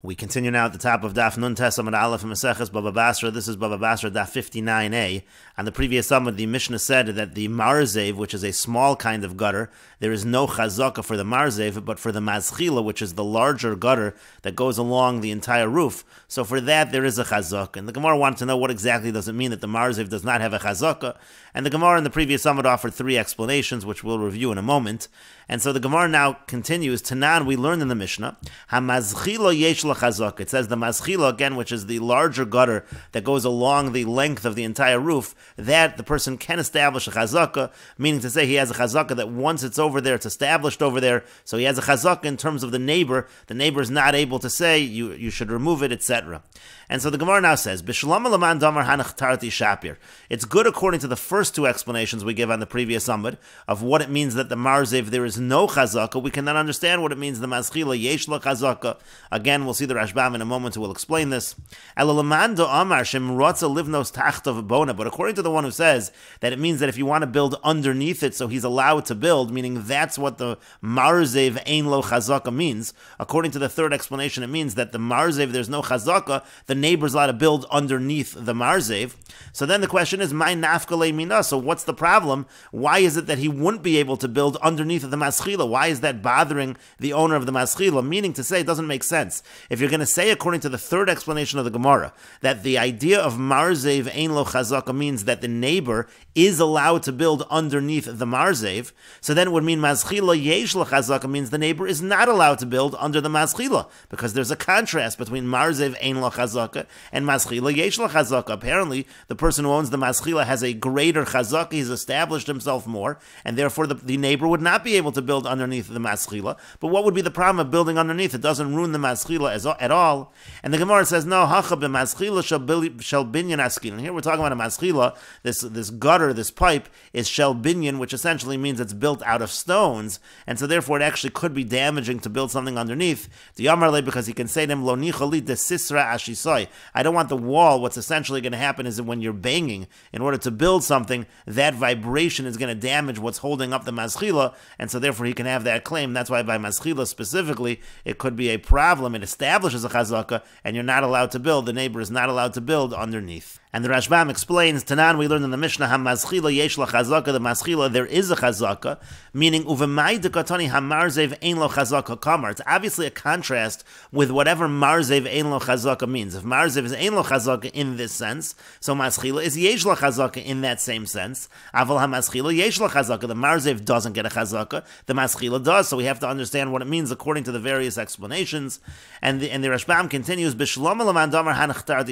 We continue now at the top of Daf Nun Tes Amud Aleph Maseches Baba Basra. This is Baba Basra Daf 59a. On the previous amud, the Mishnah said that the Marzev, which is a small kind of gutter, there is no chazaka for the Marzev, but for the Mazchila, which is the larger gutter that goes along the entire roof. So for that, there is a chazaka. And the Gemara wanted to know what exactly does it mean that the Marzev does not have a chazaka. And the Gemara in the previous amud offered three explanations, which we'll review in a moment. And so the Gemara now continues. Tanan, we learned in the Mishnah, Hamazchila yesh chazaka. It says the mazchila again, which is the larger gutter that goes along the length of the entire roof. That the person can establish a chazaka, meaning to say he has a chazaka that once it's over there, it's established over there. So he has a chazaka in terms of the neighbor. The neighbor is not able to say you you should remove it, etc. And so the Gemara now says. It's good according to the first two explanations we give on the previous amud of what it means that the marzev there is no chazaka. We can then understand what it means the mazchila yeshla chazaka. Again, we'll see the Rashbam in a moment who will explain this. But according to the one who says that it means that if you want to build underneath it, so he's allowed to build, meaning that's what the marzev ein lo chazaka means. According to the third explanation, it means that the marzev there's no chazaka. The neighbor's allowed to build underneath the marzev. So then the question is, my mina. So what's the problem? Why is it that he wouldn't be able to build underneath the maschila? Why is that bothering the owner of the maschila? Meaning to say, it doesn't make sense. If you're going to say, according to the third explanation of the Gemara, that the idea of marzev ein lo chazaka means that the neighbor is allowed to build underneath the marzev, so then it would mean maschila yesh lo chazaka means the neighbor is not allowed to build under the maschila, because there's a contrast between marzev ein lo chazaka and maschila yesh chazaka. Apparently, the person who owns the maschila has a greater chazaka. He's established himself more, and therefore the, the neighbor would not be able to build underneath the maschila. But what would be the problem of building underneath? It doesn't ruin the maschila as, at all. And the Gemara says, no, hacha b'maschila shall binyan askin. And here we're talking about a maschila. This this gutter, this pipe is shel binyan, which essentially means it's built out of stones, and so therefore it actually could be damaging to build something underneath. The Yamarle because he can say to him lo nichali de sisra ashisai I don't want the wall. What's essentially going to happen is that when you're banging, in order to build something, that vibration is going to damage what's holding up the maschila, and so therefore he can have that claim. That's why by maschila specifically, it could be a problem. It establishes a chazaka, and you're not allowed to build. The neighbor is not allowed to build underneath. And the Rashbam explains, Tanan, we learned in the Mishnah, Hamazchila yesh chazaka, the maschila, there is a chazaka, meaning uvemai dekatani hamarzev ein lo chazaka kamar. It's obviously a contrast with whatever marzev ein lo chazaka means. If marzev is ein lo chazaka in this sense, so maschila is yesh la chazaka in that same sense. Aval hamaschila yesh la chazaka. The marzev doesn't get a chazaka, the maschila does. So we have to understand what it means according to the various explanations. And the, and the Rashbam continues, Bishlom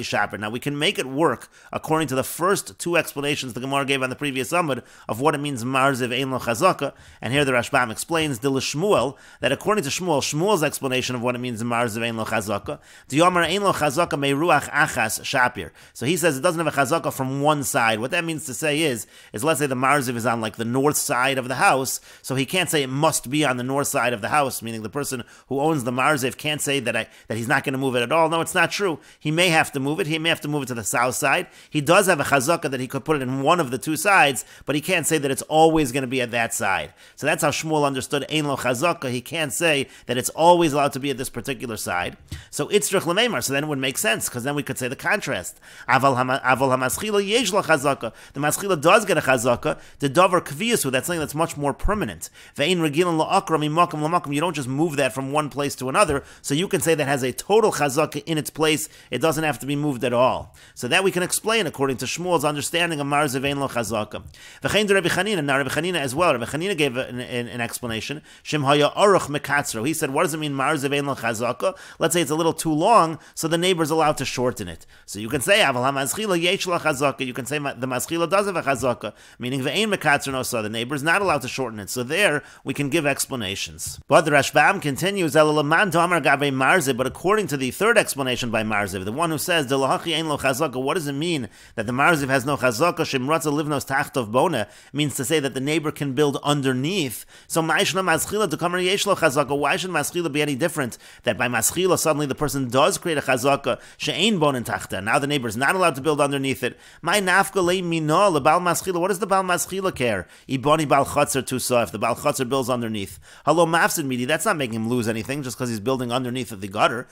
shaper. Now we can make it work according to the first two explanations the Gemara gave on the previous Amud of what it means Marziv Ein Lo Chazaka, and here the Rashbam explains the Shmuel that according to Shmuel, Shmuel's explanation of what it means Marziv Ein Lo Chazaka, the Yomer Ein Lo Chazaka Ruach Achas Shapir. So he says it doesn't have a Chazaka from one side. What that means to say is, is let's say the Marziv is on like the north side of the house, so he can't say it must be on the north side of the house, meaning the person who owns the Marziv can't say that I that he's not going to move it at all. No, it's not true. He may have to move it. He may have to move it to the south side side. He does have a chazaka that he could put it in one of the two sides, but he can't say that it's always going to be at that side. So that's how Shmuel understood Ein lo chazaka. He can't say that it's always allowed to be at this particular side. So itzrich lememar. So then it would make sense because then we could say the contrast. Aval hamaschila yesh lo chazaka. The maschila does get a chazaka. The davar kviyasu. That's something that's much more permanent. Ve'in regilan lo akram. You don't just move that from one place to another. So you can say that has a total chazaka in its place. It doesn't have to be moved at all. So that we can explain according to Shmuel's understanding of Marzev Ein Lo Chazaka. V'chein Rabbi Chanina, now Rabbi Chanina as well. Rabbi Chanina gave an, an, an explanation. Shem Haya Aruch Mekatzro. He said, what does it mean Mar Lo Chazaka? Let's say it's a little too long, so the neighbor's allowed to shorten it. So you can say Aval HaMazchila Yesh La Chazaka. You can say the Maschila does have a Chazaka, meaning Ve'ein Mekatzro no so the neighbor's not allowed to shorten it. So there we can give explanations. But the Rashbam continues, but according to the third explanation by Marze, the one who says, Lo what does it doesn't mean that the marziv has no chazaka shimratza livnos tachtov bona means to say that the neighbor can build underneath. So ma'ishna maschila to come yeshlo chazaka. Why should maschila be any different? That by maschila suddenly the person does create a chazaka she'ain bon tachta. Now the neighbor is not allowed to build underneath it. My nafka le mino lebal maschila. What does the bal maschila care? Iboni bal chatzar tusa. If the bal chatzar builds underneath, hello mafsid midi. That's not making him lose anything just because he's building underneath of the gutter.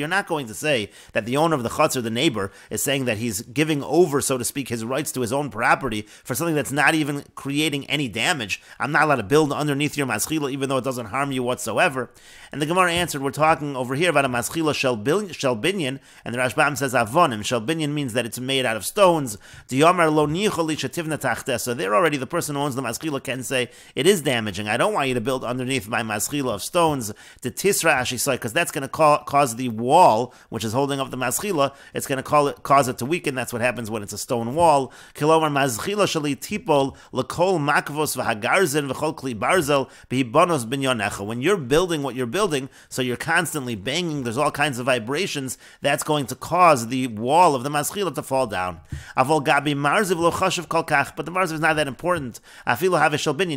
You're not going to say that the owner of the chatzar, the neighbor, is saying that he's giving over, so to speak, his rights to his own property for something that's not even creating any damage. I'm not allowed to build underneath your maschila, even though it doesn't harm you whatsoever. And the Gemara answered, we're talking over here about a maschila shel binyan, and the Rashbam says avonim. Shel binyan means that it's made out of stones. So there already, the person who owns the maschila can say, it is damaging. I don't want you to build underneath my maschila of stones. Because that's going to cause the wall, which is holding up the maschila, it's going to it, cause it to weaken. That's what happens when it's a stone wall. Kilomar shali tipol lekol makvos v'hagarzin v'chol kli barzel binyonecha. When you're building what you're building, so you're constantly banging, there's all kinds of vibrations, that's going to cause the wall of the maschila to fall down. Avol gabi marziv lo chashav kol kach, but the marziv is not that important. Afilo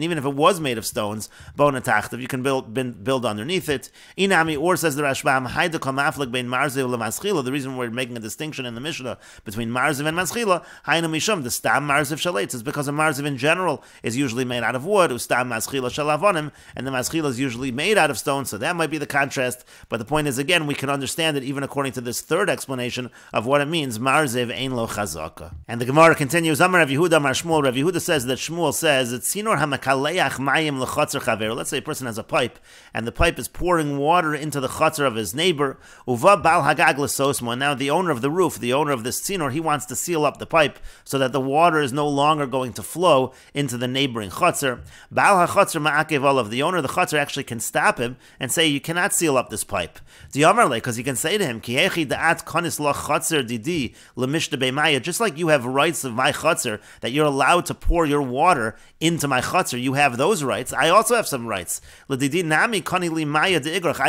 even if it was made of stones, bonatachtav, you can build build underneath it. Inami or says the Rashbam, haida kol maflik bein marziv le maschila. The reason we're making a distinction in the Mishnah between marziv and maschila, haina mishum, the stam marziv shalit, is because a marziv in general is usually made out of wood, ustam maschila shalavonim, and the maschila is usually made out of stone, so that might be the contrast. But the point is, again, we can understand it even according to this third explanation of what it means, marziv ein lo chazaka. And the Gemara continues, Amar Rav Yehuda, Amar Shmuel, Rav Yehuda says that Shmuel says, it's sinor hamakaleach mayim lechatzer chaver. Let's say a person has a pipe, and the pipe is pouring water into the chatzar of his neighbor, uva bal hagag lesosmo. Now the owner of the roof, the owner of this tzinor, he wants to seal up the pipe so that the water is no longer going to flow into the neighboring chatzar. Bal hachatzar ma'akev olav. The owner of the chatzar actually can stop him and say, you cannot seal up this pipe. Because he can say to him, da'at kanis la chatzar didi lemishta Just like you have rights of my chatzar, that you're allowed to pour your water into my chatzar, you have those rights. I also have some rights. I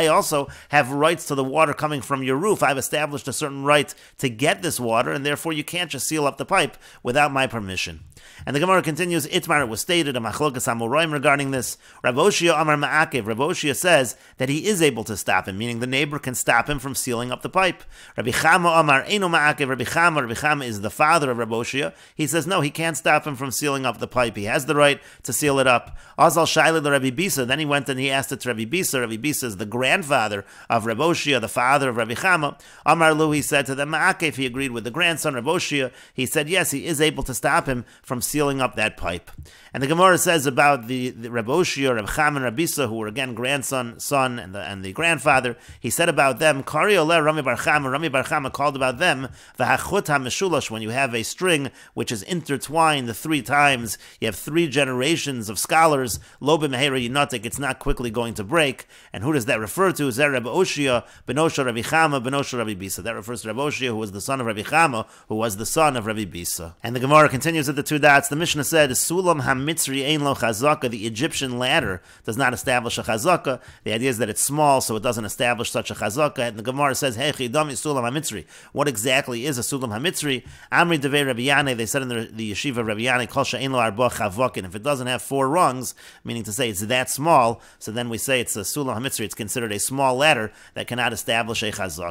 also have rights to the water coming from your roof. I've established a certain right to get this water, and therefore you can't just seal up the pipe without my permission. And the Gemara continues, Itmar it was stated, a machlokas amoraim regarding this. Rav Oshia Amar Ma'akev, Rav Oshia says that he is able to stop him, meaning the neighbor can stop him from sealing up the pipe. Rabbi Chama Amar Eno Ma'akev, Rabbi Chama, Rabbi Chama is the father of Rav Oshia. He says, no, he can't stop him from sealing up the pipe. He has the right to seal it up. Azal Shaila the Rabbi Bisa, then he went and he asked it to Rabbi Bisa. Rabbi Bisa is the grandfather of Rav Oshia, the father of Rabbi. Amar Lu, he said to the Ma'akev, he agreed with the grandson, Rav Oshia. He said, yes, he is able to stop him from sealing up that pipe. And the Gemara says about the, the Reb Oshia, Reb Cham, and Rabisa, who were again grandson, son, and the, and the grandfather. He said about them, Kari Oler Rami Bar Chama, Rami Bar Chama called about them, V'hachut HaMeshulash, when you have a string which is intertwined three times, you have three generations of scholars, Lo B'mehera Yinotik, it's not quickly going to break. And who does that refer to? Is that Reb Oshia, Benosha Rabbi Chama, Benosha Rabbi Bisa. That refers to Reb Oshia, who was the son of Rabbi Chama, who was the son of Rabbi Bisa. And the Gemara continues at the two dots. The Mishnah said, Sulam Hamitzri Ein Lo Chazaka, the Egyptian ladder does not establish a Chazaka. The idea is that it's small, so it doesn't establish such a Chazaka. And the Gemara says, Hey, Chidam Sulam Hamitzri. What exactly is a Sulam Hamitzri? Amri Devei Rabbi they said in the, the yeshiva Rabbi Yannai, Kol She'ein Lo Arba Chavakin. If it doesn't have four rungs, meaning to say it's that small, so then we say it's a Sulam Hamitzri. It's considered a small ladder that cannot establish a Chazaka.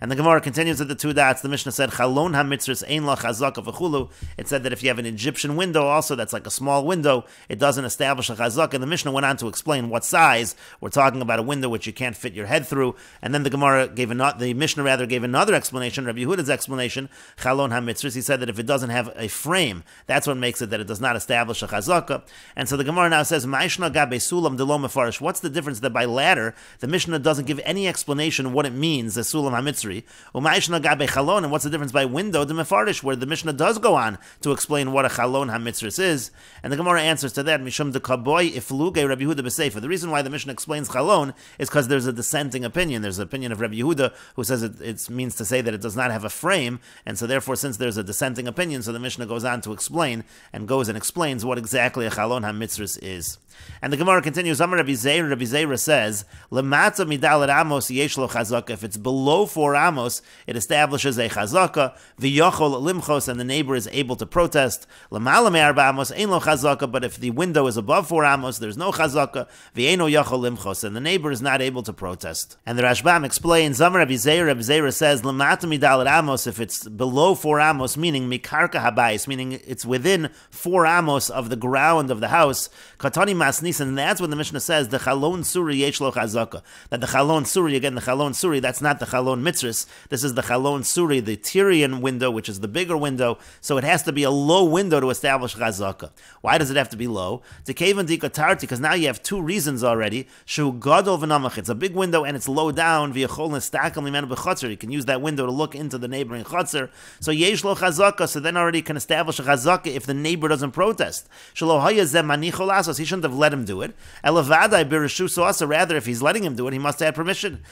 And the Gemara continues at the two dots. The Mishnah said, Chalon Hamitzris Ein Lo Chazaka V'chulu. It said that if you have an Egyptian window also that's like a small window, it doesn't establish a chazak. And the Mishnah went on to explain what size. We're talking about a window which you can't fit your head through. And then the Gemara gave another, the Mishnah rather gave another explanation, Rabbi Yehuda's explanation, chalon hamitzris. He said that if it doesn't have a frame, that's what makes it that it does not establish a chazaka. And so the Gemara now says, Ma'ishna gabe sulam. What's the difference that by ladder, the Mishnah doesn't give any explanation what it means, the sulam hamitzri. U'ma'ishna gabe chalon, and what's the difference by window, the mefarish, where the Mishnah does go on to explain what a chalon hamitzris is. And the Gemara answers to that, Mishum de Kaboy ifluge Rabbi Yehuda b'Sefer. The reason why the Mishnah explains Chalon is because there's a dissenting opinion. There's an opinion of Rabbi Yehuda who says it, it, means to say that it does not have a frame, and so therefore, since there's a dissenting opinion, so the Mishnah goes on to explain and goes and explains what exactly a Chalon HaMitzris is. And the Gemara continues, Amar Rabbi Zeir, Rabbi Zeir says, Lemata midalat amos chazaka. If it's below four amos, it establishes a chazaka, v'yochol limchos, and the neighbor is able to protest. L'malam arba amos, ein lo chazaka, but if the window is above four amos, there's no chazaka, v'eno yochol limchos, and the neighbor is not able to protest. And the Rashbam explains, Zamar Rabbi Zeir, Rabbi Zeir says, l'matam midalet amos, if it's below four amos, meaning mikarka habayis, meaning it's within four amos of the ground of the house, katani masnis, and that's what the Mishnah says, the chalon suri yesh lo chazaka, that the chalon suri, again, the chalon suri, that's not the chalon mitzris, this is the chalon suri, the Tyrian window, which is the bigger window, so it has to be a low window to establish chazaka. Why does it have to be low? To because now you have two reasons already. Shu it's a big window and it's low down, you can use that window to look into the neighboring chotzer, so yesh lo chazaka, so then already can establish a chazaka if the neighbor doesn't protest. He shouldn't have let him do it. Rather if he's letting him do it, he must have had permission.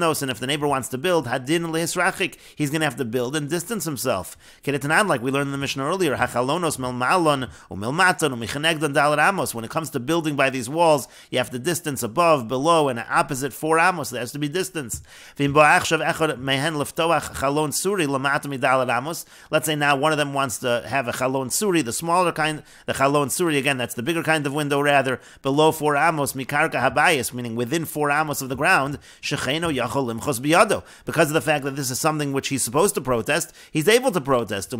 And if the neighbor wants to build, hadin lehisrachik, he's going to have to build and distance himself. Kedetanan, like we learned in the Mishnah earlier, hachalonos melmalon umilmaton dalar amos. When it comes to building by these walls, you have to distance above, below, and opposite four amos. There has to be distance. Let's say now one of them wants to have a chalon suri, the smaller kind, the chalon suri again, that's the bigger kind of window rather, below four amos, mikarka habayis, meaning within four amos of the ground, limchos biyado. Because of the fact that this is something which he's supposed to protest, he's able to protest.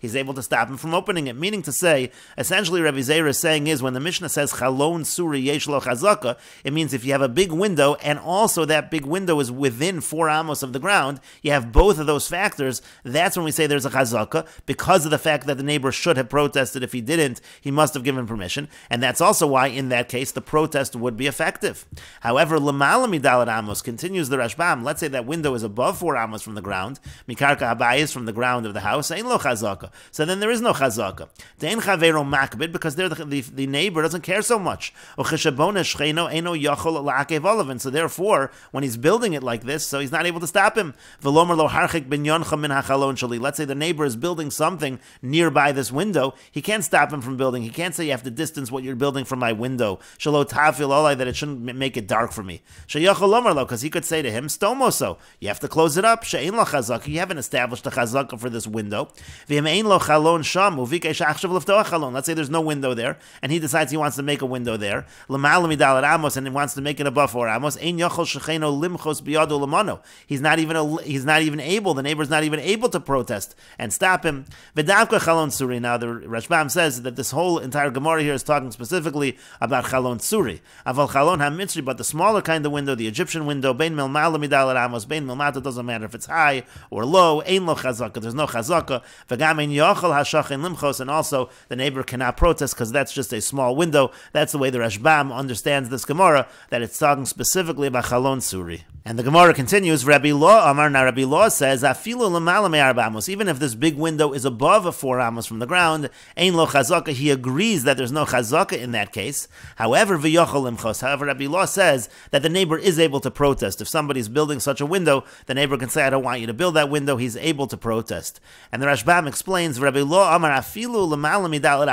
He's able to stop him from opening it. Meaning to say, essentially, Rabbi Zeir is saying is when the Mishnah says chalon suri yesh lo chazaka, it means if you have a big window and also that big window is within four amos of the ground, you have both of those factors. That's when we say there's a chazaka because of the fact that the neighbor should have protested. If he didn't, he must have given permission, and that's also why in that case the protest would be effective. However, lamala midalat amos continues the Rashbam. Let's say that window is above four amos from the ground, mikarka habayis from the ground of the house, ain't lo chazaka. So then there is no chazaka. Dein chavero makbid because there the, the, the, neighbor doesn't care so much. And so therefore, when he's building it like this, so he's not able to stop him. Let's say the neighbor is building something nearby this window. He can't stop him from building. He can't say you have to distance what you're building from my window. That it shouldn't make it dark for me. Because he could say to him, Stomoso, you have to close it up. She'ein lo chazaka, You haven't established a chazaka for this window. Let's say there's no window there, and he decides he wants to make a window there. And he wants to make it above four amos. He's not even a, he's not even able. The neighbor's not even able to protest and stop him. Now the Rashbam says that this whole entire Gemara here is talking specifically about chalon suri. Aval chalon but the smaller kind of window, the Egyptian window, bein milmala midal amos, bein milmata doesn't matter if it's high or low. Ein lo chazaka. There's no chazaka. V'gamein yochel hashachin limchos, and also the neighbor cannot protest because that's just a small window. That's the way the Rashbam understands this Gemara, that it's talking specifically about Chalon Suri. And the Gemara continues, Rabbi Law, Amar na Rabbi Law says, Afilu amos, even if this big window is above a four amos from the ground, Ein lo chazaka, he agrees that there's no chazaka in that case. However, v'yochol limchos, however, Rabbi Law says that the neighbor is able to protest. If somebody's building such a window, the neighbor can say, I don't want you to build that window, he's able to protest. And the Rashbam explains, Rabbi Law, Amar Afilu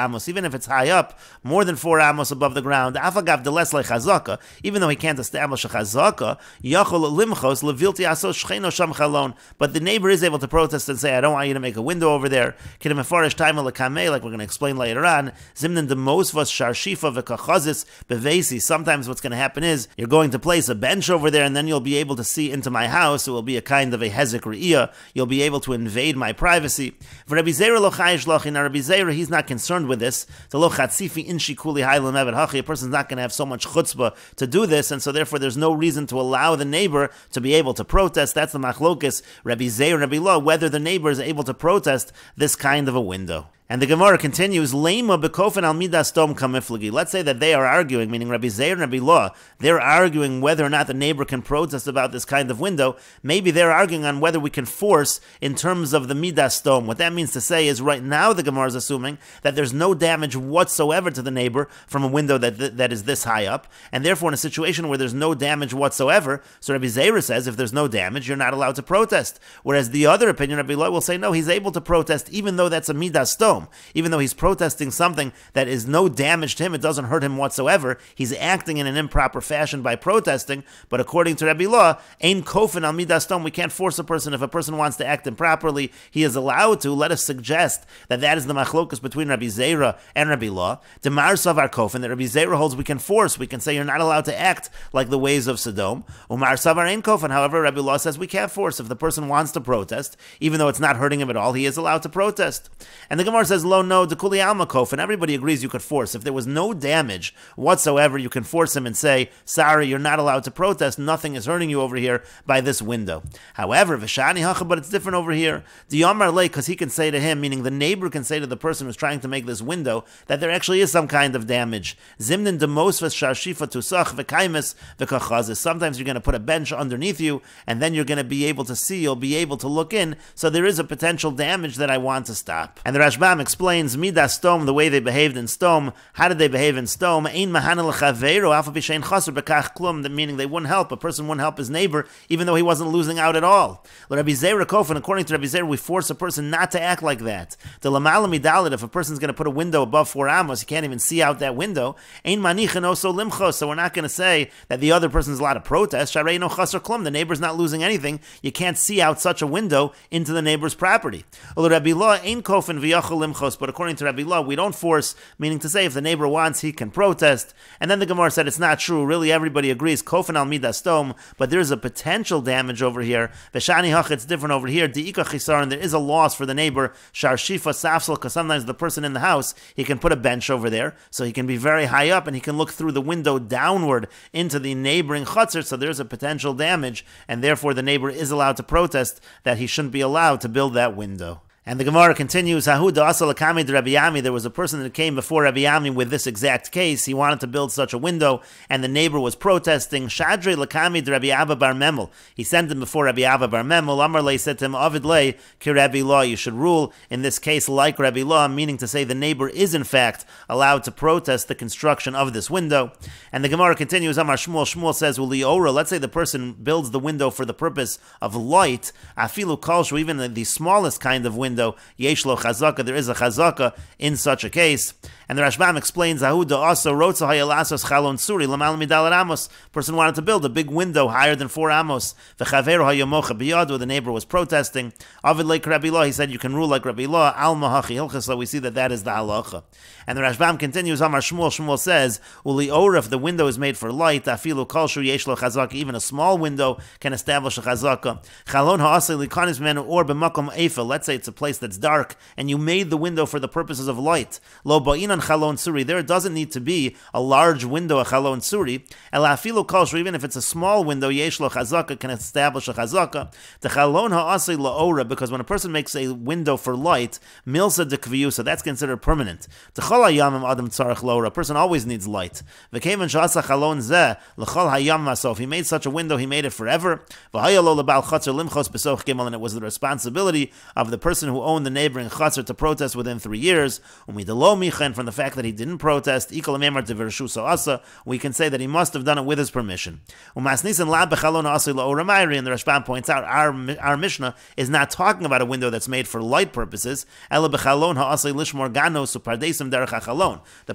amos, even if it's high up, more than four amos above the ground, Afagav deles chazaka, even though he can't establish a chazaka, limchos levilti aso shcheno sham chalon. But the neighbor is able to protest and say, I don't want you to make a window over there. Kidim efarish time like we're going to explain later on. Zimnin demosvas sharshifa v'kachazis bevesi. Sometimes what's going to happen is you're going to place a bench over there, and then you'll be able to see into my house. It will be a kind of a hezek re'iyah. You'll be able to invade my privacy. For Rabbi Zera lochayish lochin. Rabbi Zera, he's not concerned with this. The lochatzifi inshi kuli haylam evet hachi. A person's not going to have so much chutzpah to do this, and so therefore there's no reason to allow the neighbor to be able to protest. That's the machlokis, Rabbi Zeir and Rabbi Law, whether the neighbor is able to protest this kind of a window. And the Gemara continues, Lema bekofen al midas dom kamiflagi. Let's say that they are arguing, meaning Rabbi Zeir and Rabbi Law, they're arguing whether or not the neighbor can protest about this kind of window. Maybe they're arguing on whether we can force in terms of the midas dom. What that means to say is right now the Gemara is assuming that there's no damage whatsoever to the neighbor from a window that, that is this high up. And therefore, in a situation where there's no damage whatsoever, so Rabbi Zeir says if there's no damage, you're not allowed to protest. Whereas the other opinion, Rabbi Law will say, no, he's able to protest even though that's a midas dom. Even though he's protesting something that is no damage to him, it doesn't hurt him whatsoever. He's acting in an improper fashion by protesting. But according to Rabbi Law, ain kofin al midas stom. We can't force a person. If a person wants to act improperly, he is allowed to. Let us suggest that that is the machlokas between Rabbi Zera and Rabbi Law. Demar savar kofin that Rabbi Zera holds we can force. We can say you're not allowed to act like the ways of Sodom. Umar savar ain kofin. However, Rabbi Law says we can't force. If the person wants to protest, even though it's not hurting him at all, he is allowed to protest. And the Gemara says, Lo no, dekuli alma and Everybody agrees you could force. If there was no damage whatsoever, you can force him and say, sorry, you're not allowed to protest. Nothing is hurting you over here by this window. However, v'shani hacha, but it's different over here. The Yomar le, because he can say to him, meaning the neighbor can say to the person who's trying to make this window, that there actually is some kind of damage. Zimnin demos v'shashifa tusach v'kaimis v'kachazis. Sometimes you're going to put a bench underneath you, and then you're going to be able to see, you'll be able to look in. So there is a potential damage that I want to stop. And the Rashbam explains midas stom, the way they behaved in stom. How did they behave in stom? Ein mahanel chaveru alpha b'shein chaser bekach klum. Meaning they wouldn't help. A person wouldn't help his neighbor, even though he wasn't losing out at all. Rabbi Zera Kofan, according to Rabbi Zera, we force a person not to act like that. The lamalami dalit, if a person's going to put a window above four amos, he can't even see out that window. Ein manichin oso limchos. So we're not going to say that the other person's allowed to protest. Sharei no chaser klum. The neighbor's not losing anything. You can't see out such a window into the neighbor's property. Rabbi Law ain't kofin v'yachol limchos. But according to Rabbi Law, we don't force, meaning to say if the neighbor wants, he can protest. And then the Gemara said it's not true. Really, everybody agrees kofin al midas midastom, but there's a potential damage over here. Veshani hach, it's different over here. Diika chisar, and there is a loss for the neighbor. Shar shifa safsel, because sometimes the person in the house, he can put a bench over there, so he can be very high up and he can look through the window downward into the neighboring chutzner, so there's a potential damage, and therefore the neighbor is allowed to protest that he shouldn't be allowed to build that window. And the Gemara continues. There was a person that came before Rabbi Ami with this exact case. He wanted to build such a window, and the neighbor was protesting. Shadre Lakami Rabbi Abba Bar Memel. He sent him before Rabbi Abba Bar Memel. Amar Le said to him, Ovid Le, Ki Rabbi Law. You should rule in this case like Rabbi Law, meaning to say the neighbor is in fact allowed to protest the construction of this window. And the Gemara continues, Amar Shmuel. Shmuel says, Well, let's say the person builds the window for the purpose of light. Afilu Kalshu, even the smallest kind of window window, yeshlo chazaka, there is a chazaka in such a case. And the Rashbam explains, Ahuda also wrote hayalasos chalon suri lamal midal amos. Person wanted to build a big window higher than four amos. V'chaveru hayamocha biyadu, the neighbor was protesting. Avid like Rabbi Law, he said, you can rule like Rabbi Law. Al mahachi hilchas, we see that that is the halacha. And the Rashbam continues, Amar Shmuel, Shmuel says, Uli or if the window is made for light, afilu kalshu yeshlo chazaka, even a small window can establish a chazaka. Chalon ha'asay likanis menu or b'makom efa, let's say it's a place that's dark, and you made the window for the purposes of light. Lo ba'inan chalon suri, there doesn't need to be a large window, a chalon suri. El afilu kalshu, even if it's a small window, yeshlo chazaka can establish a chazaka. The chalon ha'asay la'ora, because when a person makes a window for light, milsa de kviyusa, that's considered permanent. The a person always needs light. If he made such a window, he made it forever. And it was the responsibility of the person who owned the neighboring chatzar to protest within three years. And from the fact that he didn't protest, we can say that he must have done it with his permission. And the Rashbam points out our, our Mishnah is not talking about a window that's made for light purposes. The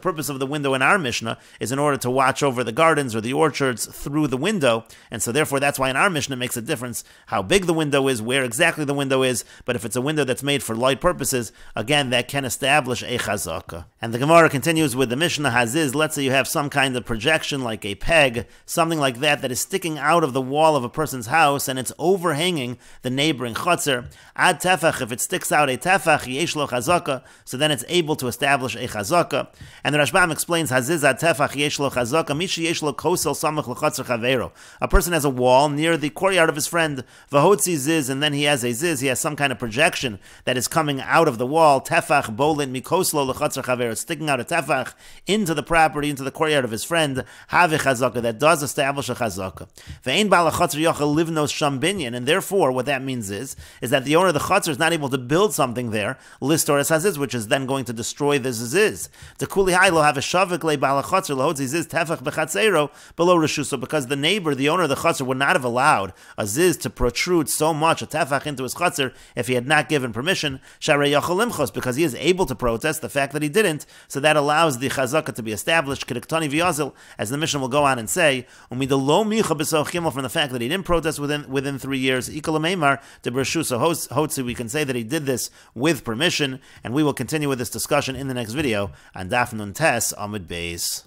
purpose of the window in our Mishnah is in order to watch over the gardens or the orchards through the window, and so therefore that's why in our Mishnah it makes a difference how big the window is, where exactly the window is, but if it's a window that's made for light purposes, again, that can establish a chazaka. And the Gemara continues with the Mishnah Haziz, let's say you have some kind of projection like a peg, something like that that is sticking out of the wall of a person's house and it's overhanging the neighboring chutzner. Ad tefach, if it sticks out a tefach, yesh lo chazaka, so then it's able to establish a chazaka. And the Rashbam explains, Hazizat tefach yesh lo chazaka, mishi yesh lo kosel samach lechatzer chavero. A person has a wall near the courtyard of his friend, vahotzi ziz, and then he has a ziz, he has some kind of projection that is coming out of the wall, tefach bolin mikoslo lechatzer chavero, sticking out a tefach into the property, into the courtyard of his friend, have chazaka, that does establish a chazaka. Ve'ein balachatzer yochel livnos sham binyan, and therefore what that means is, is that the owner of the chutzner is not able to build something there, listor or as which is then going to destroy the ziz. The kuli lo have a shavik le balachotzer lohodzi ziz tefach bechatzero below reshuso because the neighbor, the owner of the chutzner, would not have allowed a ziz to protrude so much a tefach into his chutzner if he had not given permission permission, because he is able to protest, the fact that he didn't, so that allows the chazaka to be established, as the mission will go on and say, from the fact that he didn't protest within within three years, we can say that he did this with permission, and we will continue with this discussion in the next video on Daf Nun Tes Amud Beis.